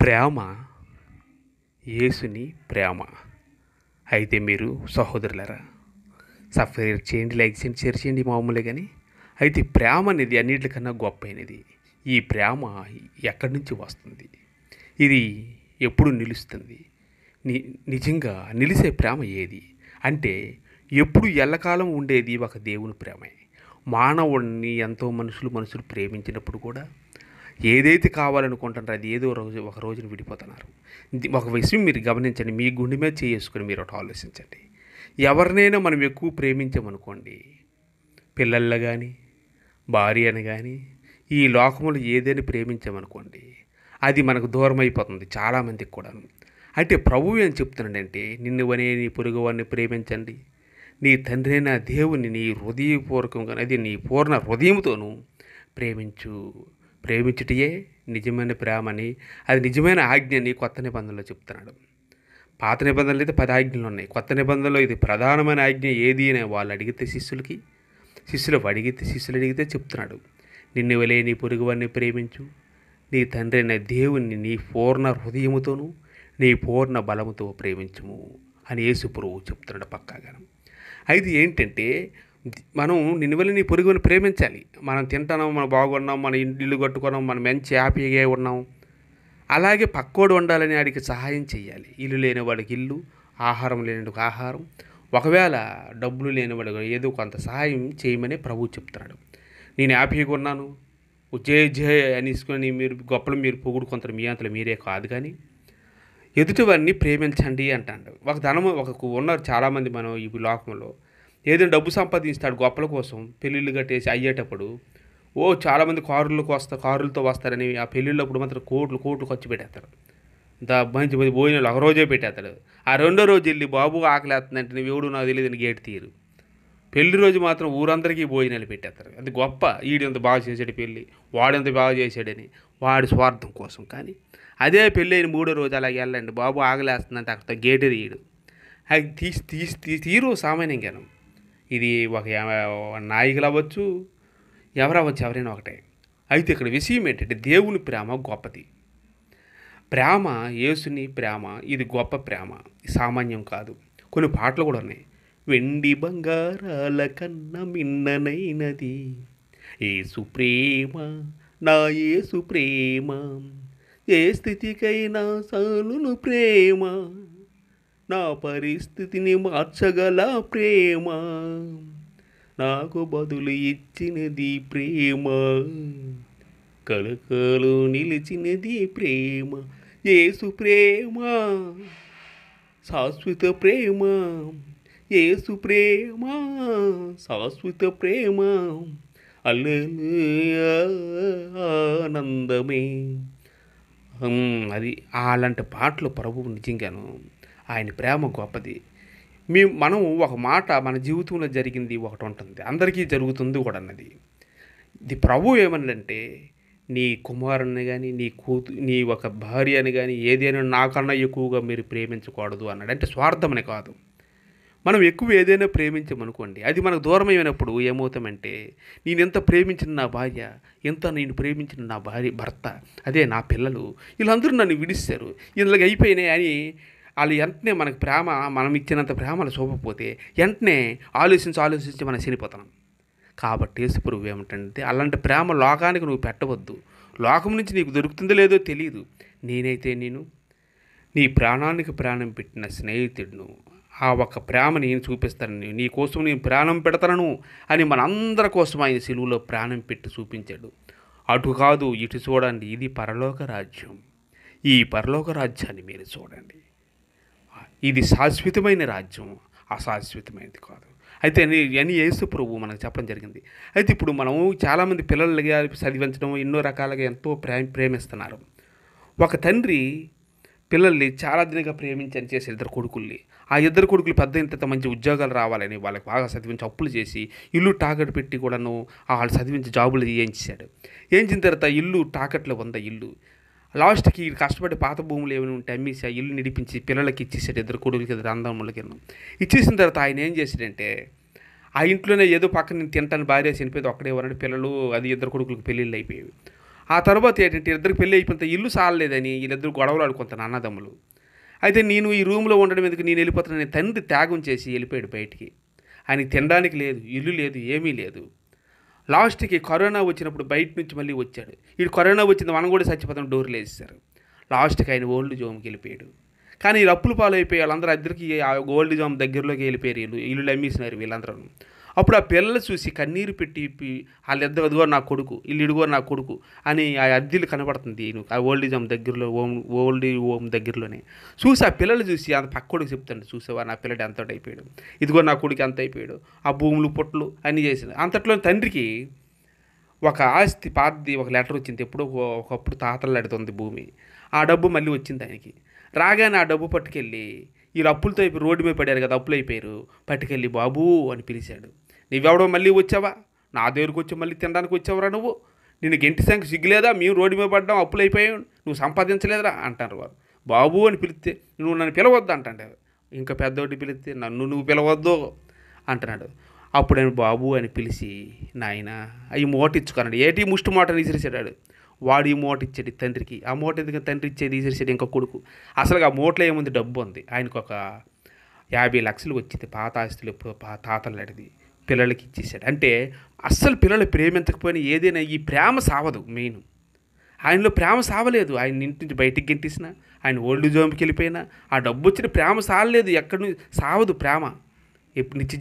ప్రేమ యేసుని ప్రేమ. అయితే మీరు సహోదరులరా సబ్స్క్రైబ్ చేయండి లైక్ చేయండి షేర్ చేయండి మామూలే కానీ అయితే ప్రేమ అనేది అన్నిటికన్నా గొప్పైనది. ఈ ప్రేమ ఎక్కడి నుంచి వస్తుంది? ఇది ఎప్పుడు నిలుస్తుంది? ని నిజంగా నిలిసే ప్రేమ ఏది? అంటే ఎప్పుడు ఎల్లకాలం ఉండేది ఒక దేవుని ప్రేమే. మానవుడిని ఎంతో మనుషులు మనుషులు ప్రేమించినప్పుడు కూడా ఏదైతే కావాలనుకుంటున్నారో అది ఏదో రోజు ఒక రోజున విడిపోతున్నారు. ఒక విషయం మీరు గమనించండి మీ గుండె మీద చేసుకుని మీరు ఒకటి ఆలోచించండి. ఎవరినైనా మనం ఎక్కువ ప్రేమించామనుకోండి పిల్లల్లో కానీ భార్యను కానీ ఈ లోకములు ఏదైనా ప్రేమించామనుకోండి అది మనకు దూరం అయిపోతుంది చాలామందికి కూడా అయితే ప్రభువు ఏం చెప్తున్నాడంటే నిన్ను వనే నీ పొరుగు వారిని ప్రేమించండి. నీ తండ్రి దేవుని నీ హృదయపూర్వకంగా అది నీ పూర్ణ హృదయంతోనూ ప్రేమించు. ప్రేమించుటయే నిజమైన ప్రేమ అని అది నిజమైన ఆజ్ఞని కొత్త నిబంధనలో చెప్తున్నాడు. పాత నిబంధనలు అయితే పది ఆజ్ఞలు ఉన్నాయి. కొత్త నిబంధనలో ఇది ప్రధానమైన ఆజ్ఞ ఏది అని వాళ్ళు అడిగితే శిష్యులకి శిష్యులు అడిగితే శిష్యులు అడిగితే చెప్తున్నాడు. నిన్ను వలే నీ పొరుగువారిని ప్రేమించు. నీ తండ్రి అయిన దేవుణ్ణి నీ పూర్ణ హృదయముతోనూ నీ పూర్ణ బలముతో ప్రేమించుము అని యేసు ప్రభువు చెప్తున్నాడు పక్కాగా అయితే ఏంటంటే మనం నిన్ను నీ పొరుగుని ప్రేమించాలి. మనం తింటున్నాం మనం బాగున్నాం మన ఇల్లు కట్టుకున్నాం మనం మంచి హ్యాపీగా ఉన్నాం. అలాగే పక్కోడు ఉండాలని వాడికి సహాయం చేయాలి ఇల్లు లేని వాడికి ఇల్లు ఆహారం లేనివాడికి ఆహారం. ఒకవేళ డబ్బులు లేని వాడికి ఏదో కొంత సహాయం చేయమని ప్రభువు చెప్తున్నాడు. నేను హ్యాపీగా ఉన్నాను. జయ జయ అనేసుకొని మీరు గొప్పలు మీరు పొగుడు కొంత మీ అంతలో మీరే కాదు కానీ ఎదుటివారిని ప్రేమించండి అంటాడు. ఒక ధనము ఒక ఉన్నారు చాలామంది మనం ఈ లోకంలో ఏదైనా డబ్బు సంపాదిస్తాడు గొప్పల కోసం పెళ్ళిళ్ళు కట్టేసి అయ్యేటప్పుడు ఓ చాలామంది కారులకు వస్తా కారులతో వస్తారని ఆ పెళ్ళిళ్ళప్పుడు మాత్రం కోట్లు కోట్లు ఖర్చు పెట్టేస్తారు. ఇంత మంచి మంచి భోజనాలు ఒక రోజే పెట్టేస్తాడు ఆ రెండో రోజు వెళ్ళి బాబు ఆకలేస్తుందంటే నువ్వు ఎవడు నాకు తెలియదు గేట్ తీయరు. పెళ్ళి రోజు మాత్రం ఊరందరికీ భోజనాలు పెట్టేస్తారు. అది గొప్ప ఈడెంత బాగా చేశాడు పెళ్ళి వాడెంత బాగా చేశాడని వాడి స్వార్థం కోసం కానీ. అదే పెళ్ళి అయిన మూడో రోజు అలాగే వెళ్ళండి బాబు ఆగలేస్తుందంటే అక్కడ గేటు తీయడు. అది తీసి తీసి తీసి తీరు జ్ఞానం ఇది ఒక నాయకులు అవ్వచ్చు ఎవరవచ్చు ఎవరైనా ఒకటే. అయితే ఇక్కడ విషయం ఏంటంటే దేవుని ప్రేమ గొప్పది. ప్రేమ యేసుని ప్రేమ ఇది గొప్ప ప్రేమ సామాన్యం కాదు. కొన్ని పాటలు కూడా ఉన్నాయి. వెండి బంగారాల కన్నా మిన్ననైనది. ఏసు ప్రేమ నా ఏసు ప్రేమ ఏ స్థితికైనా సాలును ప్రేమ. నా పరిస్థితిని మార్చగల ప్రేమ. నాకు బదులు ఇచ్చినది ప్రేమ. కలకాలు నిలిచినది ప్రేమ. ఏసు ప్రేమ. శాశ్వత ప్రేమ. ఏసు ప్రేమ. శాశ్వత ప్రేమ. అల్లు ఆనందమే. అది అలాంటి పాటలు ప్రభువు నిజంగాను ఆయన ప్రేమ గొప్పది. మీ మనం ఒక మాట మన జీవితంలో జరిగింది ఒకటి ఉంటుంది. అందరికీ జరుగుతుంది కూడా అన్నది. ఇది ప్రభు ఏమన్నాడంటే నీ కుమారుని కానీ నీ కూతు నీ ఒక భార్యని కానీ ఏదైనా నాకన్నా ఎక్కువగా మీరు ప్రేమించకూడదు అన్నాడు. అంటే స్వార్థమని కాదు. మనం ఎక్కువ ఏదైనా ప్రేమించమనుకోండి అది మనకు దూరమైనప్పుడు ఏమవుతామంటే నేను ఎంత ప్రేమించిన నా భార్య ఎంత నేను ప్రేమించిన నా భార్య భర్త అదే నా పిల్లలు వీళ్ళందరూ నన్ను విడిస్తారు. వీళ్ళకి అయిపోయినాయి అని వాళ్ళు వెంటనే మనకు ప్రేమ మనం ఇచ్చినంత ప్రేమలు చూపకపోతే వెంటనే ఆలోచించి ఆలోచించి మనం చనిపోతున్నాం కాబట్టి యేసుప్రభు ఏమిటంటే అలాంటి ప్రేమ లోకానికి నువ్వు పెట్టవద్దు. లోకం నుంచి నీకు దొరుకుతుందో లేదో తెలియదు నేనైతే నేను నీ ప్రాణానికి ప్రాణం పెట్టిన స్నేహితుడును. ఆ ఒక్క ప్రేమ నేను చూపిస్తాను నీ- నీ కోసం నేను ప్రాణం పెడతాను అని మనందరి కోసం ఆయన సిలువులో ప్రాణం పెట్టి చూపించాడు. అటు కాదు ఇటు చూడండి ఇది పరలోక రాజ్యం. ఈ పరలోక రాజ్యాన్ని మీరు చూడండి. ఇది శాశ్వతమైన రాజ్యం అశాశ్వతమైనది కాదు. అయితే అని ఏసు యేసు ప్రభు మనకు చెప్పడం జరిగింది. అయితే ఇప్పుడు మనము చాలామంది పిల్లలుగా చదివించడం ఎన్నో రకాలుగా ఎంతో ప్రేమ ప్రేమిస్తున్నారు. ఒక తండ్రి పిల్లల్ని చాలా దినగా ప్రేమించని చేసే ఇద్దరు కొడుకుల్ని ఆ ఇద్దరు కొడుకులు పెద్ద ఇంత మంచి ఉద్యోగాలు రావాలని వాళ్ళకి బాగా చదివించి అప్పులు చేసి ఇల్లు టాకెట్ పెట్టి కూడాను వాళ్ళు చదివించి జాబులు చేయించాడు చేయించిన తర్వాత ఇల్లు టాకెట్లో ఉందా ఇల్లు. లాస్ట్కి కష్టపడి పాత భూములు ఏమైనా ఉంటే అమ్మేసి ఆ ఇల్లు నిడిపించి పిల్లలకి ఇచ్చేసాడు ఇద్దరు కొడుకులకి ఇద్దరు అందములకి ఇచ్చేసిన తర్వాత ఆయన ఏం చేశాడంటే ఆ ఇంట్లోనే ఏదో పక్కన నేను తింటాను భార్య చనిపోయింది ఒక్కడే ఎవరంటే పిల్లలు అది ఇద్దరు కొడుకులకు పెళ్ళిళ్ళు అయిపోయేవి. ఆ తర్వాత ఏంటంటే ఇద్దరికి పెళ్ళి అయిపోతే ఇల్లు సాలలేదని వీళ్ళిద్దరు గొడవలు ఆడుకుంటాను అన్నదమ్ములు. అయితే నేను ఈ రూమ్లో ఉండడం ఎందుకు నేను వెళ్ళిపోతున్నాను తండ్రి త్యాగం చేసి వెళ్ళిపోయాడు బయటికి. ఆయనకి తినడానికి లేదు ఇల్లు లేదు ఏమీ లేదు. లాస్ట్కి కరోనా వచ్చినప్పుడు బయట నుంచి మళ్ళీ వచ్చాడు. వీడు కరోనా వచ్చింది మనం కూడా చచ్చిపోతాం డోర్లు వేసేసారు లాస్ట్కి ఆయన ఓల్డ్ జోమ్కి వెళ్ళిపోయాడు. కానీ ఈ అప్పులు పాలైపోయి వాళ్ళందరూ ఇద్దరికి ఆ ఓల్డ్ జోమ్ దగ్గరలోకి వెళ్ళిపోయారు వీళ్ళు. ఇల్లు అమ్మేసినారు వీళ్ళందరూ. అప్పుడు ఆ పిల్లలు చూసి కన్నీరు పెట్టి వాళ్ళిద్దరు ఇదిగో నా కొడుకు వీళ్ళు ఇదిగో నా కొడుకు అని ఆ అద్దెలు కనబడుతుంది ఆ ఓల్డ్ జోమ్ దగ్గరలో ఓమ్ ఓల్డ్ ఓమ్ దగ్గరలోనే. చూసి ఆ పిల్లలు చూసి అంత పక్కోడికి చెప్తాడు చూసేవా నా పిల్లడు ఎంత అయిపోయాడు ఇదిగో నా కొడుకు ఎంత అయిపోయాడు ఆ భూములు పొట్లు అన్నీ చేసింది. అంతట్లో తండ్రికి ఒక ఆస్తి పాతది ఒక లెటర్ వచ్చింది ఎప్పుడో ఒకప్పుడు తాతలు భూమి. ఆ డబ్బు మళ్ళీ వచ్చింది ఆయనకి. రాగానే ఆ డబ్బు పట్టుకెళ్ళి వీళ్ళు అప్పులతో అయిపోయి రోడ్డు మీద పడారు కదా అప్పులు అయిపోయారు పట్టుకెళ్ళి బాబు అని పిలిచాడు. నువ్వెవడో మళ్ళీ వచ్చావా? నా దగ్గరకు వచ్చి మళ్ళీ తినడానికి వచ్చావురా నువ్వు? నేను గెంటి సంఖ్య సిగ్గులేదా? మేము రోడ్డు మీద పడ్డాం అప్పులు అయిపోయాం నువ్వు సంపాదించలేదురా అంటారు వారు బాబు అని పిలిస్తే నువ్వు నన్ను పిలవద్దు అంటాడు ఇంకా పెద్దోటి పిలిస్తే నన్ను నువ్వు పిలవద్దు అంటున్నాడు. అప్పుడు ఆయన బాబు అని పిలిచి నాయన ఈ మూట ఇచ్చుకున్నాడు. ఏటి ముష్టి మూటని విసిరిసాడు వాడు ఈ మూట ఇచ్చాడు తండ్రికి. ఆ మూట ఎందుకు తండ్రి ఇచ్చేది? విసిరిసాడు ఇంకో కొడుకు. అసలు ఆ మూటలో ఏముంది? డబ్బు ఉంది. ఆయనకు ఒక యాభై లక్షలు వచ్చింది. పాత ఆస్తులు ఎప్పుడో తాతలు అడిది పిల్లలకి ఇచ్చేసాడు అంటే అస్సలు పిల్లలు ప్రేమించకపోయినా ఏదైనా ఈ ప్రేమ సావదు మెయిన్. ఆయనలో ప్రేమ సావలేదు. ఆయన ఇంటి నుంచి బయటికి గెంటేసిన ఆయన ఓల్డ్ జోమ్కి వెళ్ళిపోయినా ఆ డబ్బు వచ్చిన ప్రేమ సావలేదు. ఎక్కడి నుంచి? సావదు ప్రేమ. ఎప్పుడు నిత్య